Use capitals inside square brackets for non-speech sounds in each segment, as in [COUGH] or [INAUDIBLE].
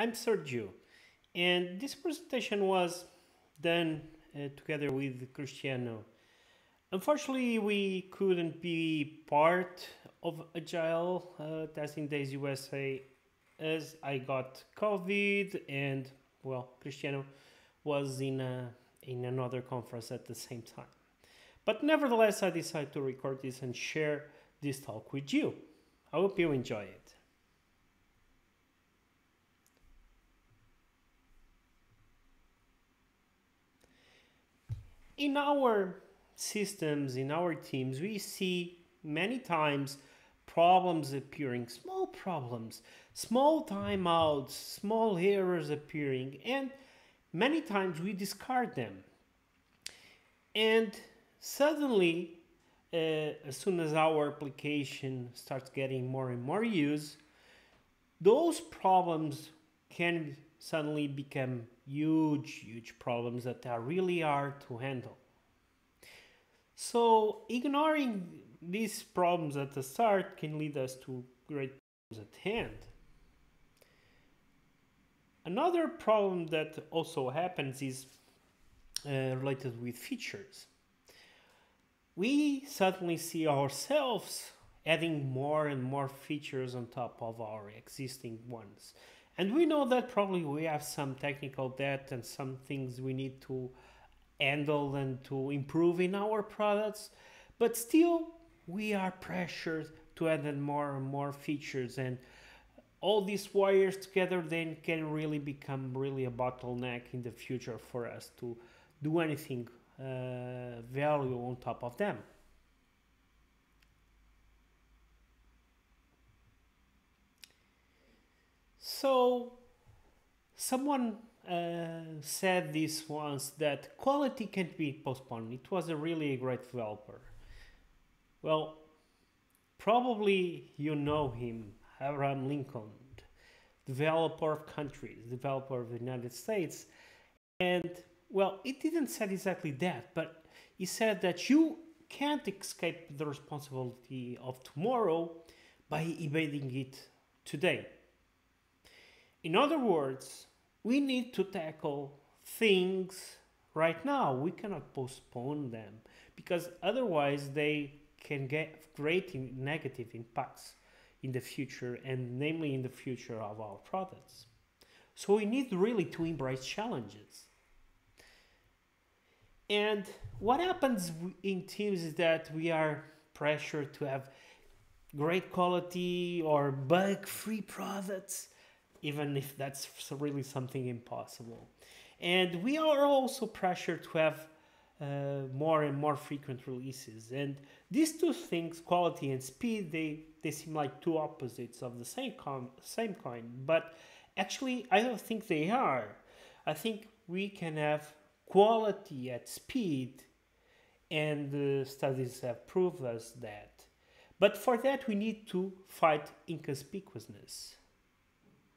I'm Sergio, and this presentation was done uh, together with Cristiano. Unfortunately, we couldn't be part of Agile uh, Testing Days USA as I got COVID and, well, Cristiano was in, a, in another conference at the same time. But nevertheless, I decided to record this and share this talk with you. I hope you enjoy it. In our systems, in our teams, we see many times problems appearing, small problems, small timeouts, small errors appearing, and many times we discard them. And suddenly, uh, as soon as our application starts getting more and more use, those problems can suddenly become huge, huge problems that are really hard to handle. So ignoring these problems at the start can lead us to great problems at hand. Another problem that also happens is uh, related with features. We suddenly see ourselves adding more and more features on top of our existing ones. And we know that probably we have some technical debt and some things we need to handle and to improve in our products, but still we are pressured to add more and more features and all these wires together then can really become really a bottleneck in the future for us to do anything uh, value on top of them. So, someone uh, said this once that quality can't be postponed. It was a really great developer. Well, probably you know him, Abraham Lincoln, developer of countries, developer of the United States. And well, it didn't say exactly that, but he said that you can't escape the responsibility of tomorrow by evading it today. In other words, we need to tackle things right now. We cannot postpone them because otherwise they can get great negative impacts in the future and namely in the future of our products. So we need really to embrace challenges. And what happens in teams is that we are pressured to have great quality or bug free products even if that's really something impossible. And we are also pressured to have uh, more and more frequent releases. And these two things, quality and speed, they, they seem like two opposites of the same, com- same coin. But actually, I don't think they are. I think we can have quality at speed, and the studies have proved us that. But for that, we need to fight inconspicuousness.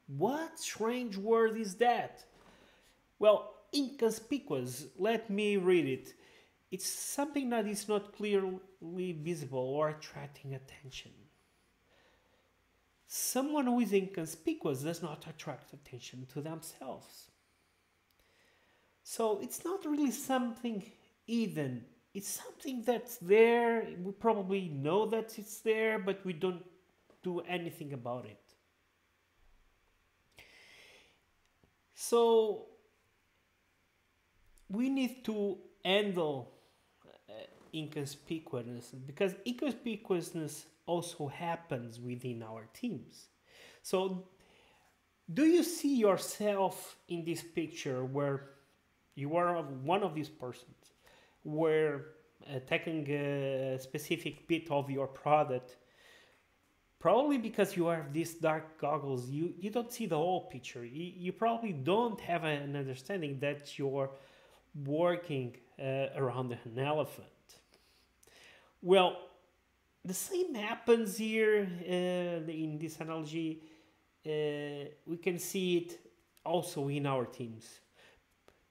What strange word is that? Well, inconspicuous, let me read it. It's something that is not clearly visible or attracting attention. Someone who is inconspicuous does not attract attention to themselves. So it's not really something hidden. It's something that's there. We probably know that it's there, but we don't do anything about it. So we need to handle uh, inconspicuousness because inconspicuousness also happens within our teams. So do you see yourself in this picture where you are one of these persons where uh, taking a specific bit of your product probably because you have these dark goggles you you don't see the whole picture. You, you probably don't have an understanding that you're working uh, around an elephant. Well the same happens here uh, in this analogy. Uh, we can see it also in our teams.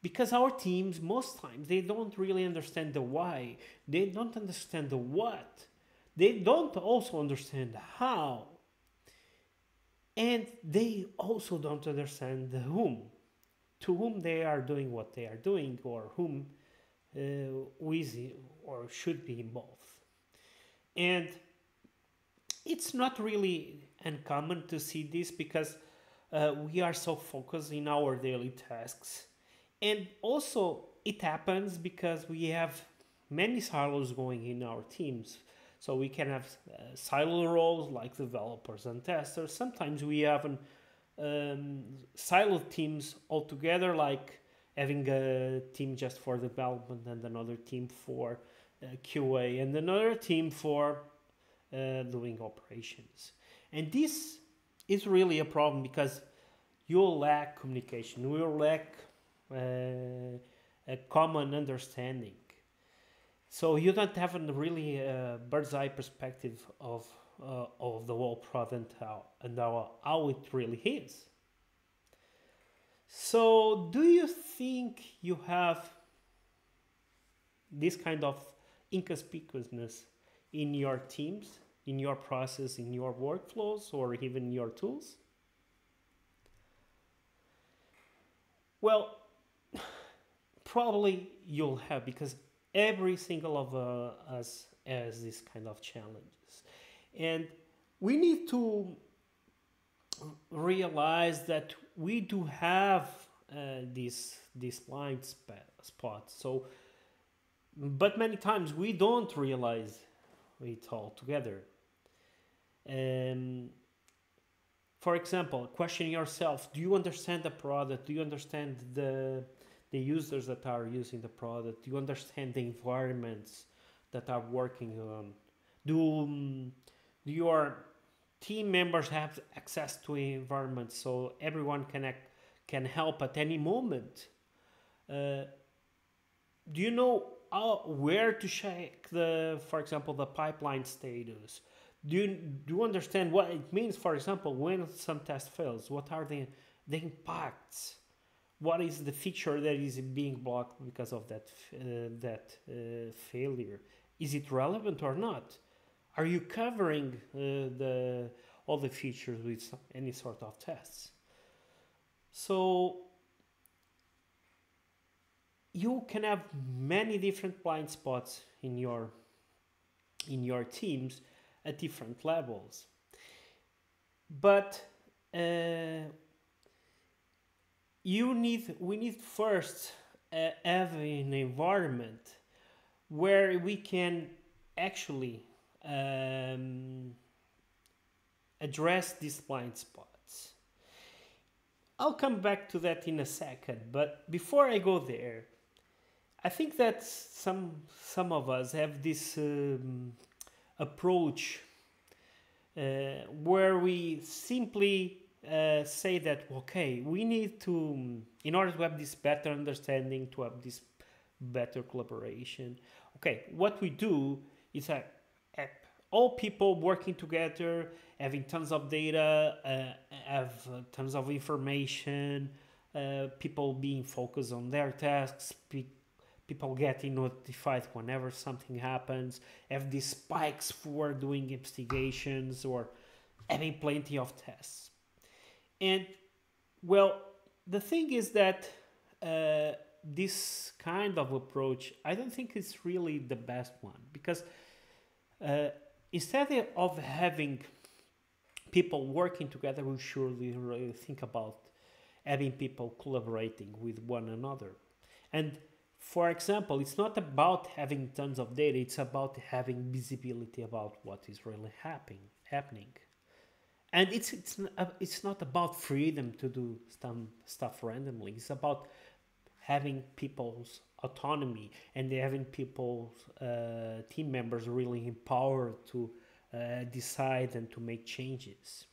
Because our teams most times they don't really understand the why. They don't understand the what they don't also understand how. and they also don't understand whom. To whom they are doing what they are doing or whom uh, is or should be involved and it's not really uncommon to see this because uh, we are so focused in our daily tasks. And also it happens because we have many silos going in our teams so we can have uh, silo roles like developers and testers. Sometimes we have an, um, siloed teams altogether like having a team just for development and another team for uh, qa and another team for uh, doing operations. And this is really a problem because you'll lack communication, you will lack uh, a common understanding. So you don't have a really uh, bird's eye perspective of uh, of the whole product how, and how, how it really is. So, do you think you have this kind of inconspicuousness in your teams, in your process, in your workflows, or even your tools? Well, [SIGHS] probably you'll have because every single of uh, us has this kind of challenges, and we need to realize that we do have uh, this this blind spot. So, but many times we don't realize it all together. Um, for example, question yourself: Do you understand the product? Do you understand the the users that are using the product? You understand the environments that are working on? Do um, do your team members have access to environments so everyone can act, can help at any moment? Uh, do you know how, where to check the, for example, the pipeline status? do you, do you understand what it means for example when some test fails what are the the impacts what is the feature that is being blocked because of that uh, that uh, failure? Is it relevant or not? Are you covering uh, the all the features with any sort of tests? So you can have many different blind spots in your in your teams at different levels. But uh, you need we need first uh, have an environment where we can actually um, address these blind spots. I'll come back to that in a second, but before I go there, I think that some some of us have this um, approach uh, where we simply uh, say that okay we need to in order to have this better understanding to have this better collaboration okay what we do is that all people working together having tons of data uh, have tons of information uh, people being focused on their tasks people getting notified whenever something happens, have these spikes for doing investigations or having plenty of tests. And well, the thing is that uh, this kind of approach, I don't think it's really the best one because uh, instead of having people working together, we surely really think about having people collaborating with one another. And for example, it's not about having tons of data, it's about having visibility about what is really happening. happening. And it's, it's, uh, it's not about freedom to do some stuff randomly. It's about having people's autonomy and having people's uh, team members really empowered to uh, decide and to make changes.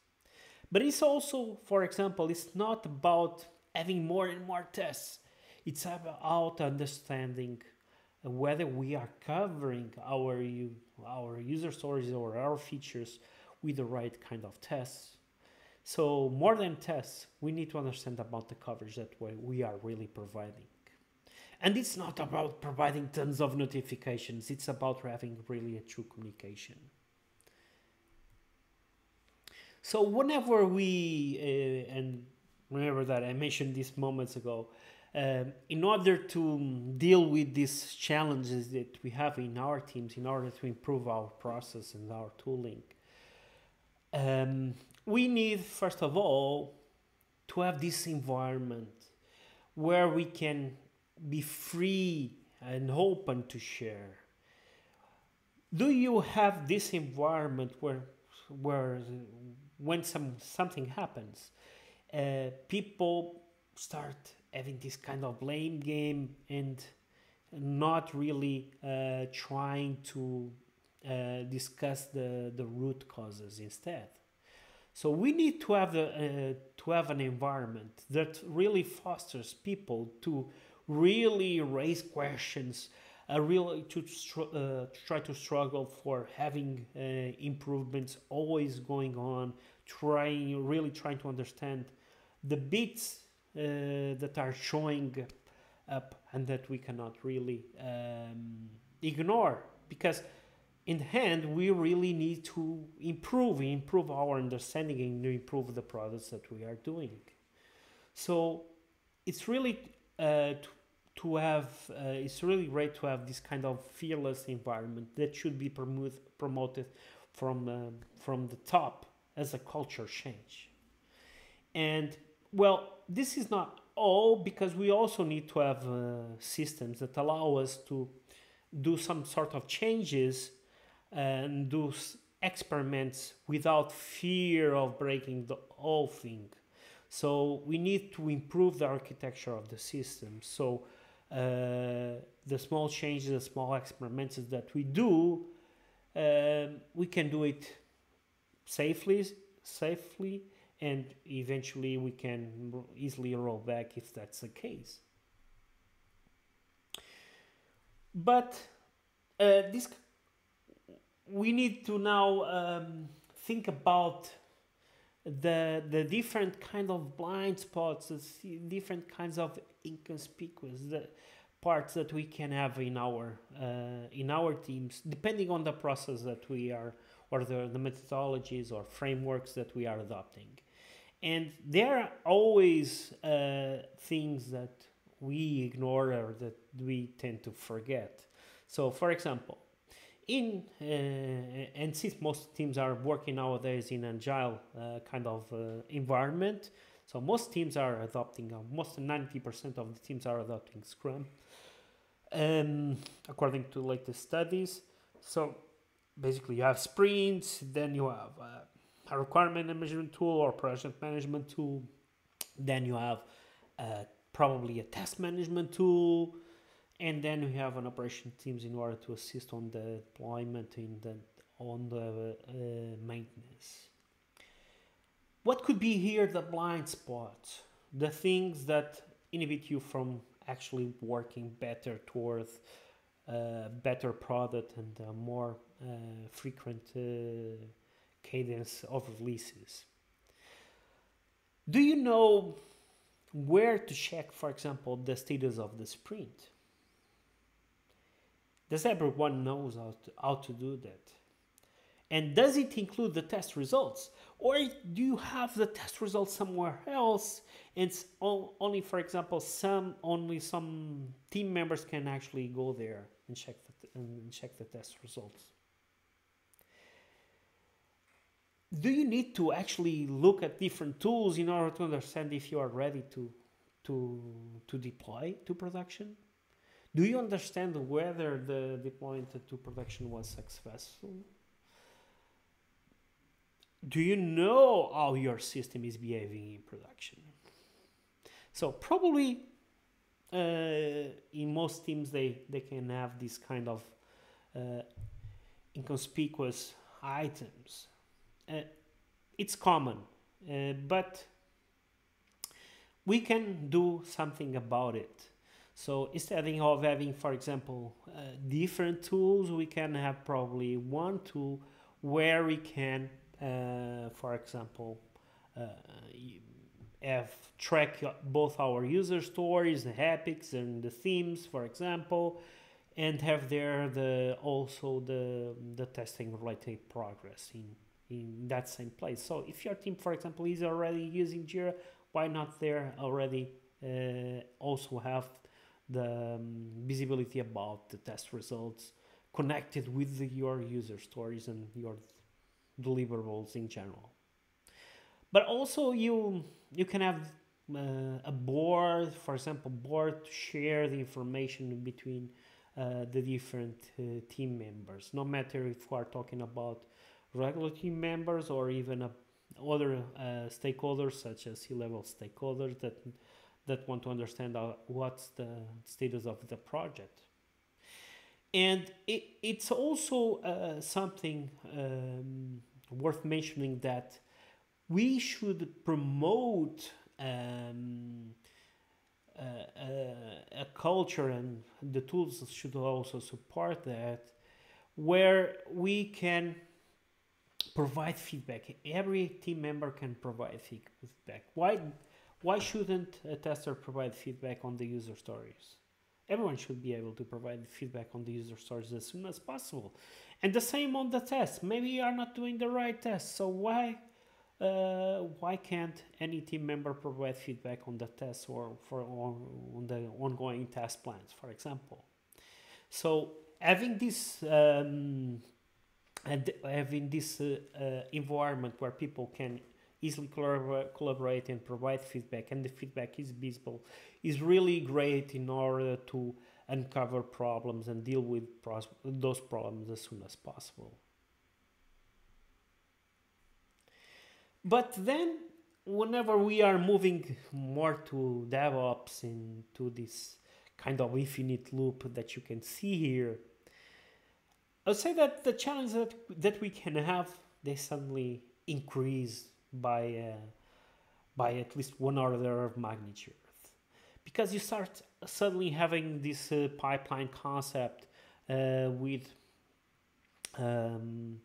But it's also, for example, it's not about having more and more tests. It's about understanding whether we are covering our our user stories or our features with the right kind of tests. So more than tests, we need to understand about the coverage that we are really providing. And it's not about providing tons of notifications, it's about having really a true communication. So whenever we uh, and remember that I mentioned this moments ago, um, in order to deal with these challenges that we have in our teams, in order to improve our process and our tooling, um, we need first of all to have this environment where we can be free and open to share. Do you have this environment where, where when some something happens, uh, people start having this kind of blame game and not really uh, trying to uh, discuss the, the root causes instead. So we need to have a, uh, to have an environment that really fosters people to really raise questions, uh, really to, uh, try to struggle for having uh, improvements always going on, trying really trying to understand the bits uh, that are showing up and that we cannot really um, ignore because in the end we really need to improve improve our understanding and improve the products that we are doing. So it's really uh, to, to have uh, it's really great to have this kind of fearless environment that should be promote, promoted from um, from the top as a culture change. And well, this is not all because we also need to have uh, systems that allow us to do some sort of changes and do experiments without fear of breaking the whole thing. So we need to improve the architecture of the system. So uh, the small changes, the small experiments that we do, uh, we can do it safely, safely and eventually we can easily roll back if that's the case. But uh, this we need to now um, think about the the different kind of blind spots, the different kinds of inconspicuous the parts that we can have in our uh, in our teams, depending on the process that we are or the, the methodologies or frameworks that we are adopting and there are always uh, things that we ignore or that we tend to forget. So, for example, in uh, and since most teams are working nowadays in agile uh, kind of uh, environment, so most teams are adopting, uh, most ninety percent of the teams are adopting Scrum, um, according to latest studies. So basically, you have sprints, then you have uh, a requirement management tool or project management tool. Then you have uh, probably a test management tool, and then we have an operation teams in order to assist on the deployment in the on the uh, maintenance. What could be here the blind spots, the things that inhibit you from actually working better towards a uh, better product and a more uh, frequent uh, cadence of releases. Do you know where to check, for example, the status of the sprint? Does everyone knows how to, how to do that? And does it include the test results? Or do you have the test results somewhere else? It's only, for example, some only some team members can actually go there and check the, and check the test results do you need to actually look at different tools in order to understand if you are ready to to to deploy to production do you understand whether the deployment to production was successful? Do you know how your system is behaving in production? So probably uh, in most teams they they can have this kind of uh, inconspicuous items. Uh, it's common, uh, but we can do something about it. So instead of having, for example, uh, different tools, we can have probably one tool where we can, uh, for example, uh, have track both our user stories, the epics, and the themes, for example, and have there the also the the testing related progress in in that same place. So if your team, for example, is already using Jira, why not there already uh, also have the um, visibility about the test results connected with the, your user stories and your deliverables in general. But also you you can have uh, a board, for example, board to share the information between uh, the different uh, team members. No matter if we are talking about regular team members or even other uh, stakeholders such as C-level stakeholders that that want to understand uh, what's the status of the project. And it, it's also uh, something um, worth mentioning that we should promote um, uh, a, a culture and the tools should also support that where we can provide feedback every team member can provide feedback why why shouldn't a tester provide feedback on the user stories? Everyone should be able to provide feedback on the user stories as soon as possible. And the same on the test. Maybe you are not doing the right test so why uh, why can't any team member provide feedback on the tests or for on the ongoing test plans, for example? So having this um, and having this uh, uh, environment where people can easily collaborate and provide feedback, and the feedback is visible, is really great in order to uncover problems and deal with those problems as soon as possible. But then, whenever we are moving more to DevOps into this kind of infinite loop that you can see here, I'll say that the challenge that, that we can have, they suddenly increase by, uh, by at least one order of magnitude. Because you start suddenly having this uh, pipeline concept uh, with um,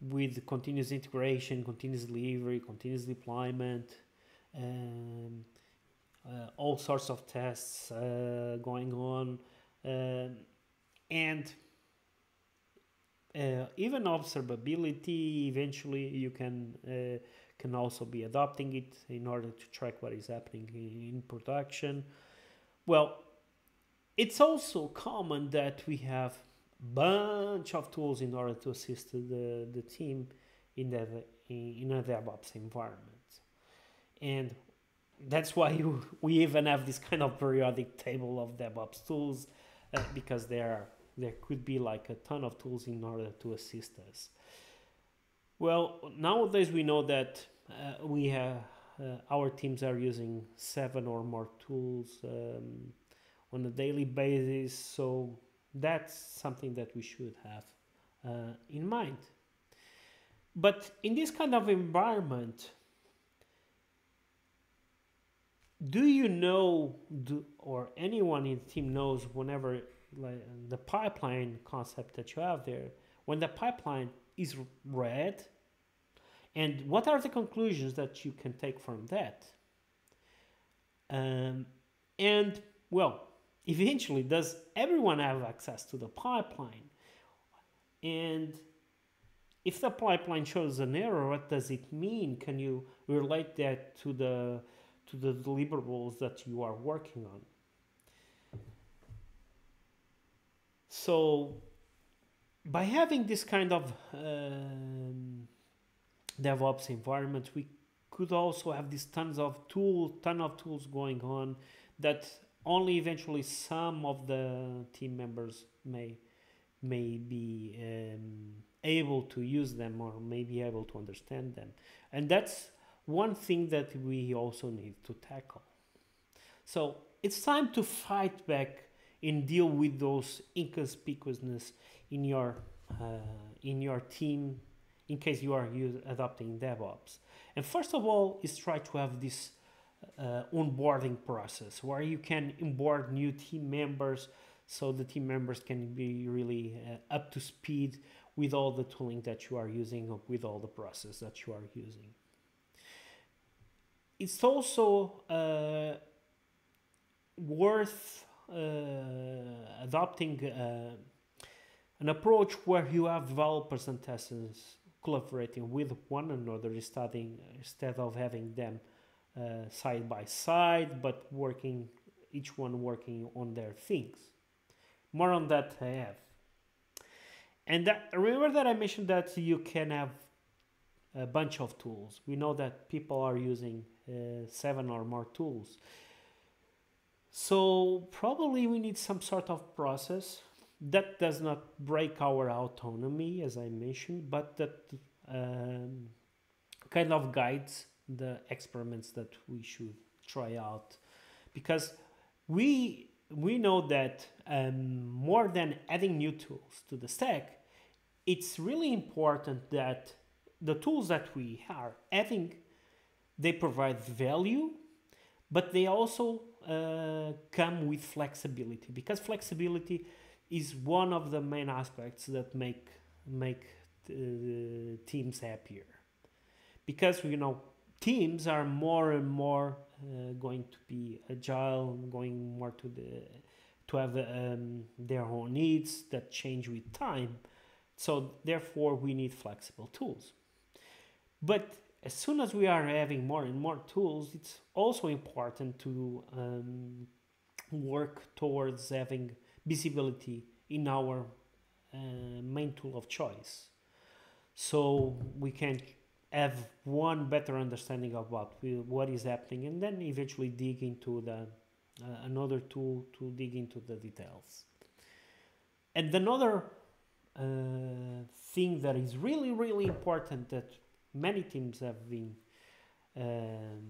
with continuous integration, continuous delivery, continuous deployment, um, uh, all sorts of tests uh, going on, uh, and uh, even observability. Eventually, you can uh, can also be adopting it in order to track what is happening in production. Well, it's also common that we have bunch of tools in order to assist the, the team in, the, in a DevOps environment. And that's why you, we even have this kind of periodic table of DevOps tools uh, because there, there could be like a ton of tools in order to assist us. Well, nowadays we know that uh, we have, uh, our teams are using seven or more tools um, on a daily basis. So that's something that we should have uh, in mind. But in this kind of environment, do you know, do, or anyone in the team knows, whenever like, the pipeline concept that you have there, when the pipeline is red, and what are the conclusions that you can take from that? Um, and well, eventually does everyone have access to the pipeline? And if the pipeline shows an error what does it mean? Can you relate that to the to the deliverables that you are working on? So by having this kind of um, DevOps environment, we could also have these tons of tools, ton of tools going on that only eventually some of the team members may may be um, able to use them or may be able to understand them. And that's one thing that we also need to tackle. So it's time to fight back and deal with those inconspicuousness in your uh, in your team in case you are use, adopting DevOps. And first of all, is try to have this uh, onboarding process where you can onboard new team members so the team members can be really uh, up to speed with all the tooling that you are using with all the process that you are using. It's also uh, worth uh, adopting uh, an approach where you have developers and testers collaborating with one another studying, instead of having them uh, side by side, but working, each one working on their things. More on that I have. And that, remember that I mentioned that you can have a bunch of tools. We know that people are using uh, seven or more tools. So probably we need some sort of process that does not break our autonomy, as I mentioned, but that um, kind of guides the experiments that we should try out, because we we know that um, more than adding new tools to the stack, it's really important that the tools that we are adding they provide value, but they also uh, come with flexibility. Because flexibility is one of the main aspects that make make uh, teams happier. Because you know teams are more and more uh, going to be agile going more to the to have um, their own needs that change with time. So therefore we need flexible tools. But as soon as we are having more and more tools it's also important to um, work towards having visibility in our uh, main tool of choice. So we can have one better understanding of what we, what is happening, and then eventually dig into the uh, another tool to dig into the details. And another uh, thing that is really really important that many teams have been um,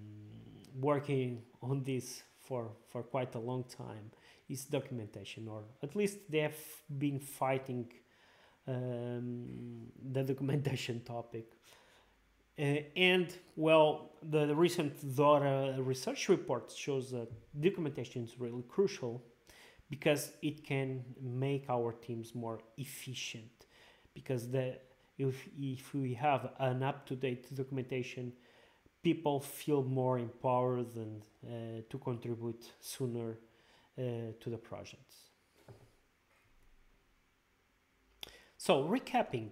working on this for for quite a long time is documentation, or at least they have been fighting um, the [LAUGHS] documentation topic. Uh, and well, the, the recent Dora research report shows that documentation is really crucial because it can make our teams more efficient. Because the if if we have an up to date documentation, people feel more empowered and uh, to contribute sooner uh, to the projects. So recapping,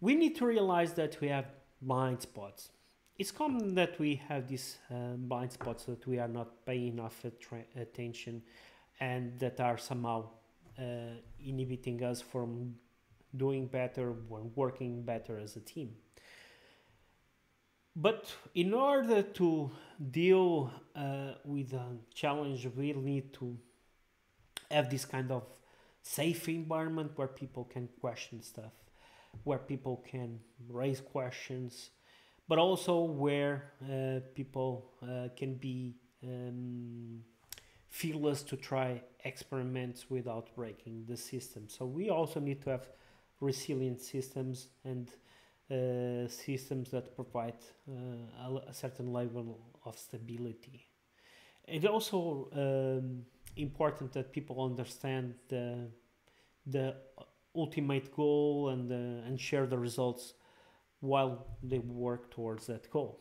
we need to realize that we have blind spots. It's common that we have these uh, blind spots that we are not paying enough attention and that are somehow uh, inhibiting us from doing better, or working better as a team. But in order to deal uh, with a challenge, we need to have this kind of safe environment where people can question stuff, where people can raise questions, but also where uh, people uh, can be um, fearless to try experiments without breaking the system. So we also need to have resilient systems and uh, systems that provide uh, a, certain level of stability. It's also um, important that people understand the the ultimate goal and uh, and share the results while they work towards that goal.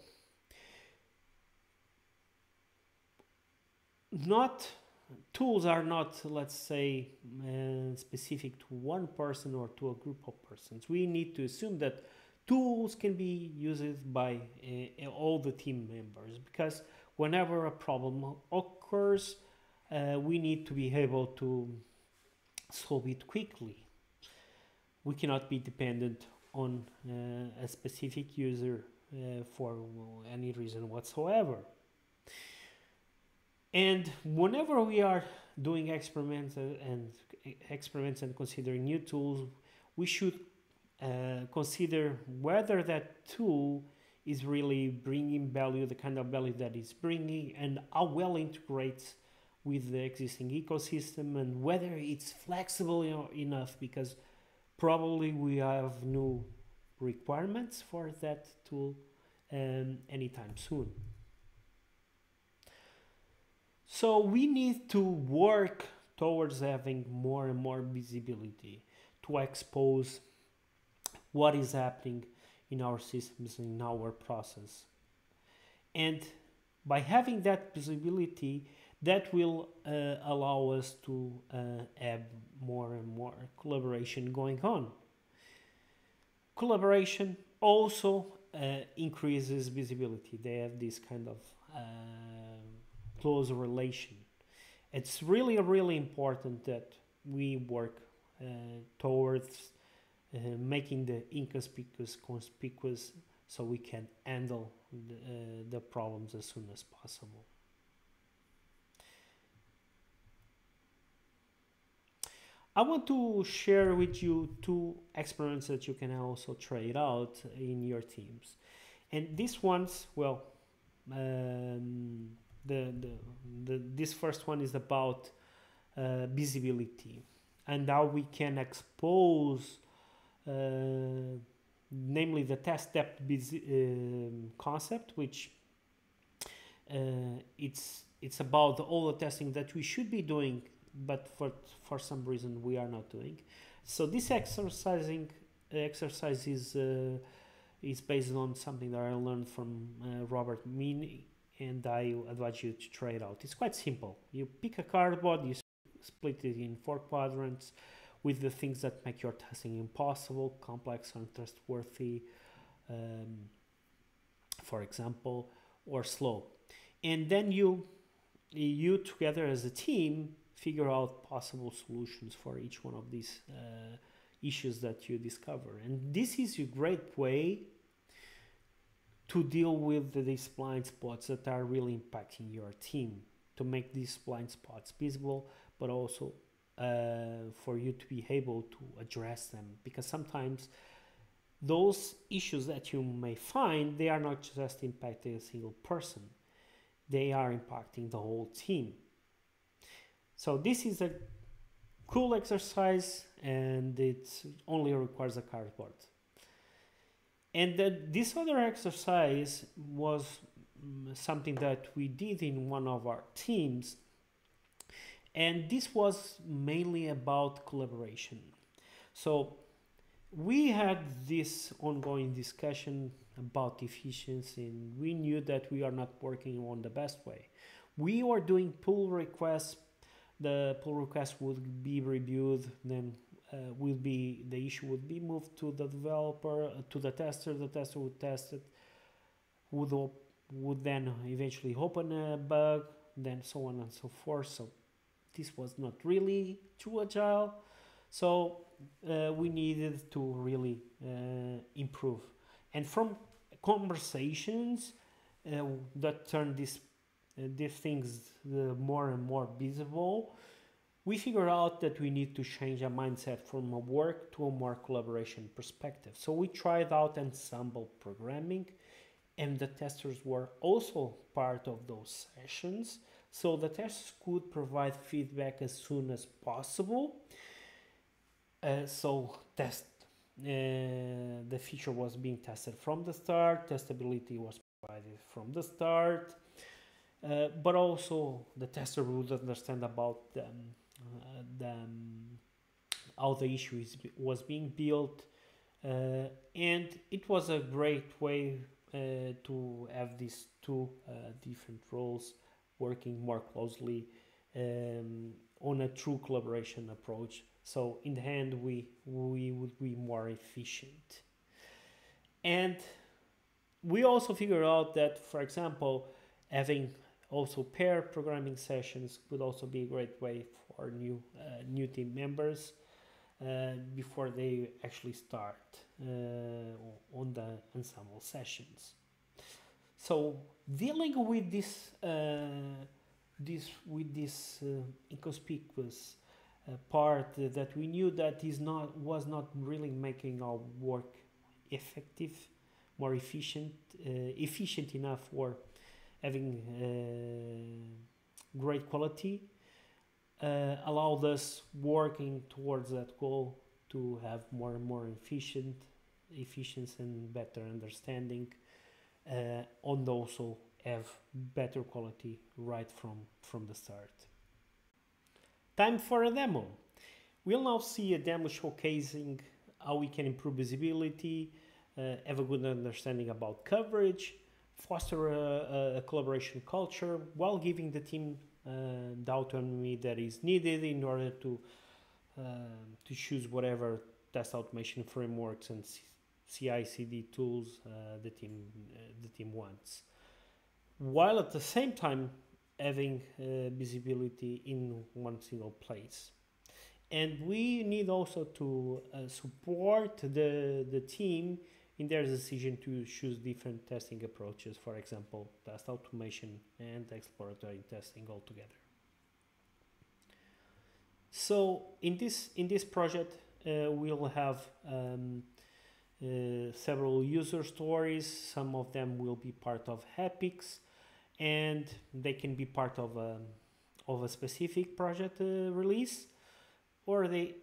Not tools are not, let's say, uh, specific to one person or to a group of persons. We need to assume that tools can be used by uh, all the team members because whenever a problem occurs, uh, we need to be able to solve it quickly. We cannot be dependent on uh, a specific user for any reason whatsoever. And whenever we are doing experiments and experiments and considering new tools, we should uh, consider whether that tool is really bringing value, the kind of value that it's bringing, and how well it integrates with the existing ecosystem, and whether it's flexible enough because probably we have new requirements for that tool um, anytime soon. So we need to work towards having more and more visibility to expose what is happening in our systems in our process and by having that visibility that will uh, allow us to uh, have more and more collaboration going on collaboration also uh, increases visibility. They have this kind of uh, close relation. It's really, really important that we work uh, towards uh, making the inconspicuous conspicuous so we can handle the, uh, the problems as soon as possible. I want to share with you two experiments that you can also it out in your teams. And these ones, well, um, the, the, the, this first one is about uh, visibility and how we can expose, namely the test debt um, concept, which uh, it's it's about all the testing that we should be doing but for for some reason we are not doing. So this exercising exercise is uh, is based on something that I learned from uh, Robert Meaney, and I advise you to try it out. It's quite simple. You pick a cardboard, you split it in four quadrants with the things that make your testing impossible, complex, untrustworthy, um, for example, or slow. And then you you together as a team figure out possible solutions for each one of these uh, issues that you discover. And this is a great way to deal with these blind spots that are really impacting your team, to make these blind spots visible, but also uh, for you to be able to address them. Because sometimes those issues that you may find, they are not just impacting a single person, they are impacting the whole team. So this is a cool exercise and it only requires a cardboard. And this other exercise was mm, something that we did in one of our teams. And this was mainly about collaboration. So we had this ongoing discussion about efficiency and we knew that we are not working on the best way. We were doing pull requests the pull request would be reviewed then uh, will be the issue would be moved to the developer uh, to the tester the tester would test it would would then eventually open a bug then so on and so forth so this was not really too agile so uh, we needed to really uh, improve and from conversations uh, that turned this uh, these things uh, more and more visible, we figure out that we need to change our mindset from a work to a more collaboration perspective. So we tried out ensemble programming, and the testers were also part of those sessions. So the testers could provide feedback as soon as possible. Uh, so test uh, the feature was being tested from the start. Testability was provided from the start. Uh, but also the tester would understand about uh, the um, how the issue is, was being built uh, and it was a great way uh, to have these two uh, different roles working more closely um, on a true collaboration approach so in the end we we would be more efficient and we also figured out that for example having also, pair programming sessions could also be a great way for new uh, new team members uh, before they actually start uh, on the ensemble sessions. So dealing with this uh, this with this uh, inconspicuous uh, part that we knew that is not was not really making our work effective, more efficient, efficient enough for having uh, great quality uh, allowed us working towards that goal to have more and more efficient efficiency and better understanding uh, and also have better quality right from from the start. Time for a demo. We'll now see a demo showcasing how we can improve visibility uh, have a good understanding about coverage foster a, a collaboration culture while giving the team uh, the autonomy that is needed in order to uh, to choose whatever test automation frameworks and CI/CD tools uh, the team uh, the team wants, while at the same time having uh, visibility in one single place. And we need also to uh, support the the team in their decision to choose different testing approaches, for example, test automation and exploratory testing altogether. So in this in this project, uh, we'll have um, uh, several user stories. Some of them will be part of epics, and they can be part of a of a specific project uh, release, or they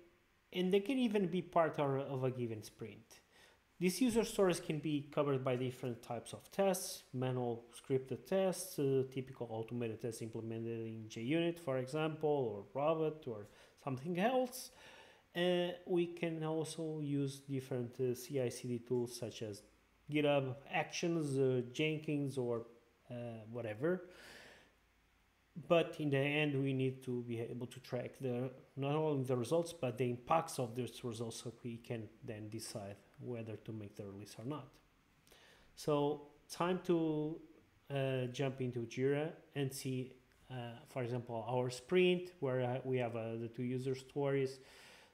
and they can even be part of, of a given sprint. These user stories can be covered by different types of tests, manual scripted tests, uh, typical automated tests implemented in JUnit, for example, or Robot, or something else. Uh, we can also use different uh, CI/CD tools such as GitHub Actions, uh, Jenkins, or whatever. But in the end, we need to be able to track the not only the results but the impacts of those results, so we can then decide whether to make the release or not. So time to uh, jump into Jira and see, uh, for example, our sprint where we have uh, the two user stories,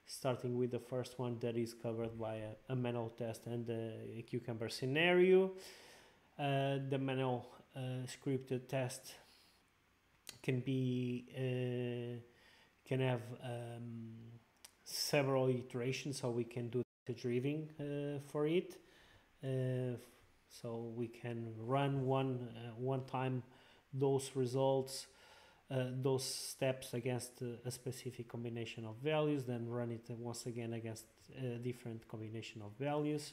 starting with the first one that is covered by a, a manual test and a cucumber scenario. Uh, the manual uh, scripted test can be can have um, several iterations, so we can do the driving uh, for it. Uh, so we can run one uh, one time those results, those steps against a specific combination of values, then run it once again against a different combination of values,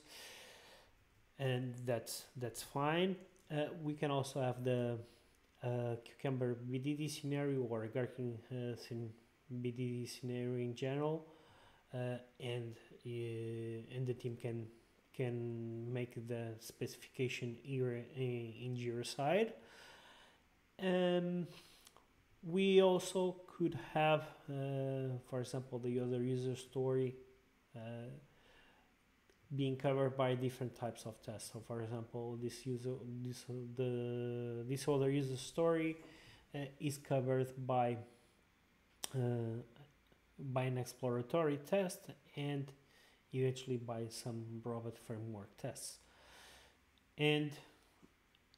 and that's that's fine. we can also have the uh, Cucumber BDD scenario or Gherkin uh, BDD scenario in general, uh, and uh, and the team can can make the specification here in Jira side. Um, we also could have, uh, for example, the other user story uh, being covered by different types of tests. So, for example, this user, this the this other user story uh, is covered by uh, by an exploratory test and eventually by some robot framework tests. And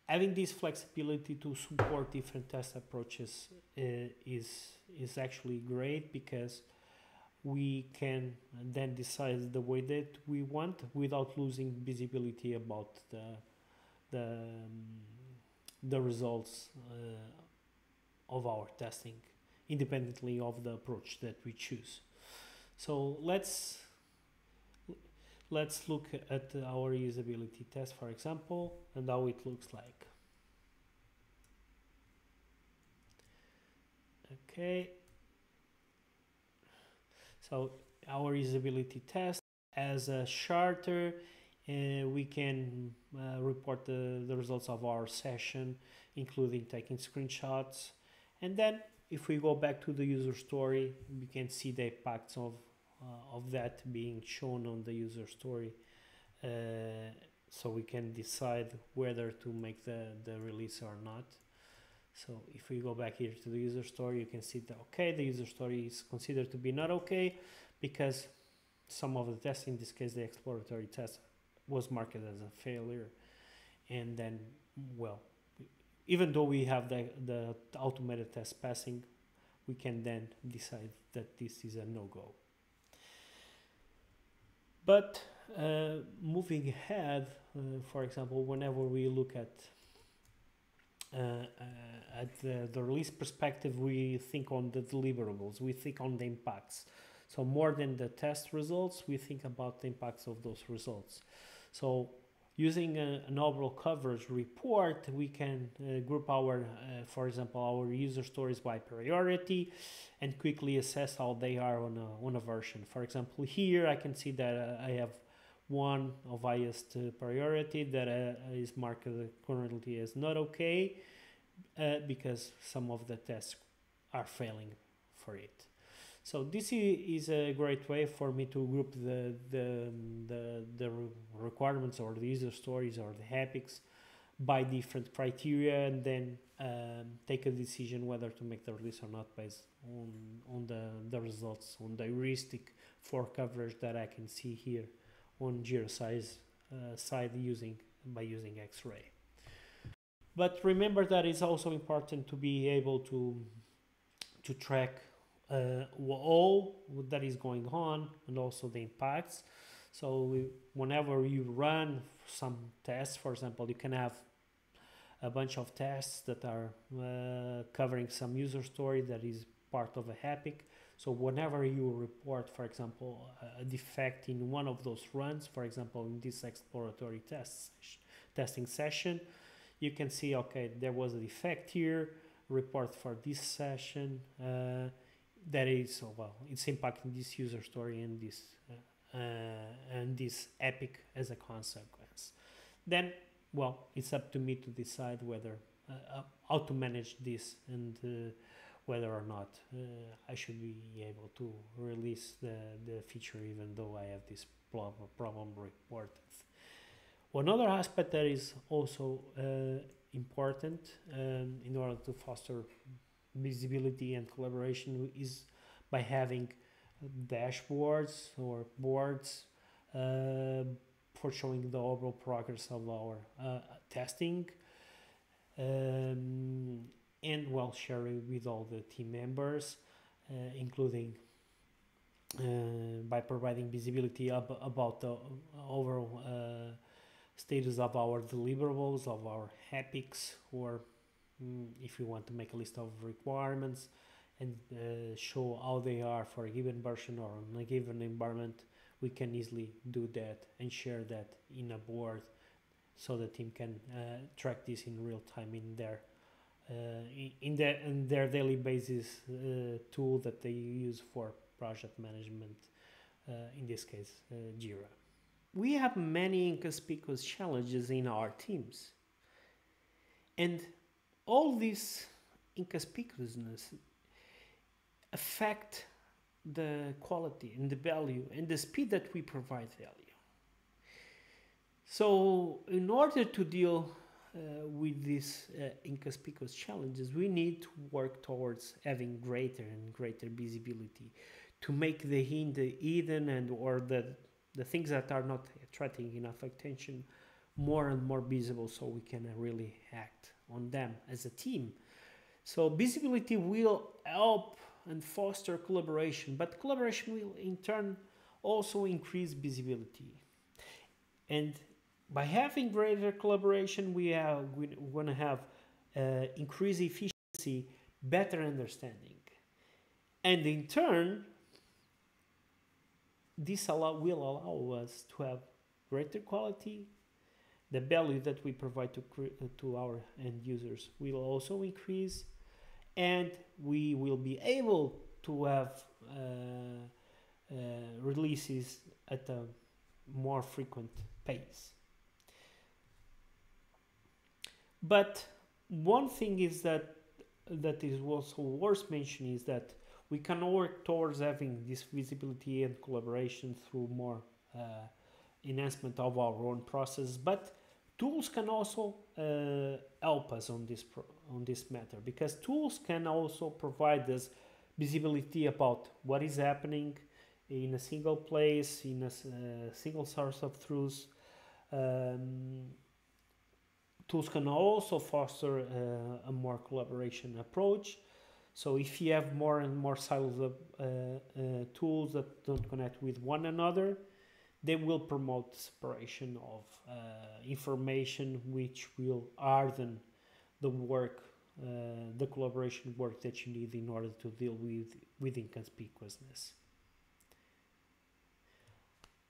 having this flexibility to support different test approaches uh, is is actually great because we can then decide the way that we want without losing visibility about the the um, the results uh, of our testing independently of the approach that we choose. So let's let's look at our usability test, for example, and how it looks like. Okay. So our usability test as a charter, uh, we can uh, report the, the results of our session, including taking screenshots. And then if we go back to the user story, we can see the impacts of of that being shown on the user story uh, so we can decide whether to make the, the release or not. So if we go back here to the user story, you can see that okay, the user story is considered to be not okay because some of the tests, in this case the exploratory test, was marked as a failure. And then, well, even though we have the, the automated test passing, we can then decide that this is a no-go. But uh, moving ahead, uh, for example, whenever we look at uh, uh, at the, the release perspective, we think on the deliverables, we think on the impacts. So more than the test results, we think about the impacts of those results. So using a, an overall coverage report, we can uh, group our, uh, for example, our user stories by priority and quickly assess how they are on a, on a version. For example, here I can see that uh, I have one of highest uh, priority that uh, is marked currently as not okay uh, because some of the tests are failing for it. So this is a great way for me to group the the the, the requirements or the user stories or the epics by different criteria and then um, take a decision whether to make the release or not based on on the, the results on the heuristic for coverage that I can see here on Jira size uh, side using by using Xray. But remember that it's also important to be able to to track uh, all that is going on and also the impacts. So we, whenever you run some tests, for example, you can have a bunch of tests that are uh, covering some user story that is part of a epic. So whenever you report, for example, a defect in one of those runs, for example, in this exploratory test testing session, you can see, okay, there was a defect here, report for this session, uh, that is, well, it's impacting this user story and this, uh, uh, and this epic as a consequence. Then, well, it's up to me to decide whether, uh, uh, how to manage this and uh, whether or not I should be able to release the, the feature even though I have this problem problem reported. One other aspect that is also uh, important um, in order to foster visibility and collaboration is by having dashboards or boards uh, for showing the overall progress of our uh, testing um, and well sharing with all the team members uh, including uh, by providing visibility ab- about the overall uh, status of our deliverables, of our epics, or if you want to make a list of requirements and uh, show how they are for a given version or in a given environment, we can easily do that and share that in a board so the team can uh, track this in real time in their uh, in their in their daily basis uh, tool that they use for project management uh, in this case uh, Jira we have many inconspicuous challenges in our teams. And all this inconspicuousness affect the quality and the value and the speed that we provide value. So, in order to deal uh, with these uh, inconspicuous challenges, we need to work towards having greater and greater visibility to make the hidden and or the the things that are not attracting enough attention more and more visible so we can really act on them as a team. So visibility will help and foster collaboration, but collaboration will in turn also increase visibility. And by having greater collaboration, we are going to have uh, increased efficiency, better understanding. And in turn, this allow, will allow us to have greater quality. The value that we provide to, to our end users will also increase, and we will be able to have uh, uh, releases at a more frequent pace. But one thing is that that is also worth mentioning is that we can work towards having this visibility and collaboration through more uh, enhancement of our own process but tools can also uh, help us on this on this matter because tools can also provide us visibility about what is happening in a single place in a uh, single source of truth. Um, tools can also foster uh, a more collaboration approach. So if you have more and more silos of uh, uh, tools that don't connect with one another, they will promote separation of uh, information, which will harden the work, uh, the collaboration work that you need in order to deal with, with inconspicuousness.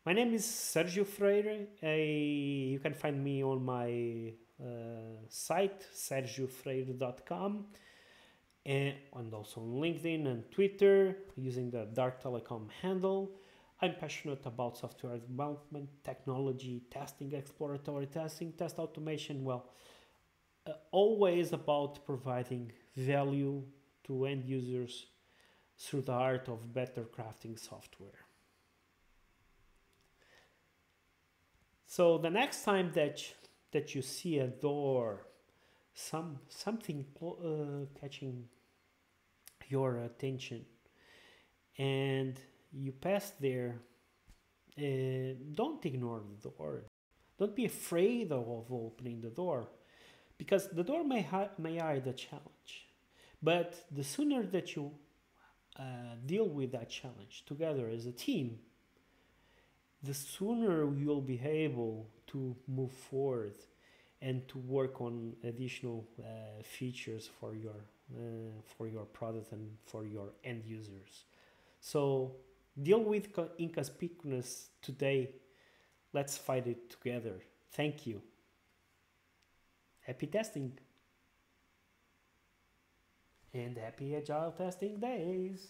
My name is Sergio Freire. you can find me on my uh, site, sergiofreire.com and, and also on LinkedIn and Twitter using the Dark Telecom handle. I'm passionate about software development, technology, testing, exploratory testing, test automation. Well, uh, always about providing value to end users through the art of better crafting software. So the next time that that you see a door, some something uh, catching your attention, and you pass there, uh, don't ignore the door. Don't be afraid of opening the door, because the door may may hide a challenge, but the sooner that you uh, deal with that challenge together as a team, the sooner you'll be able to move forward and to work on additional uh, features for your uh, for your product and for your end users. So deal with inconspicuousness today. Let's fight it together. Thank you. Happy testing and happy agile testing days.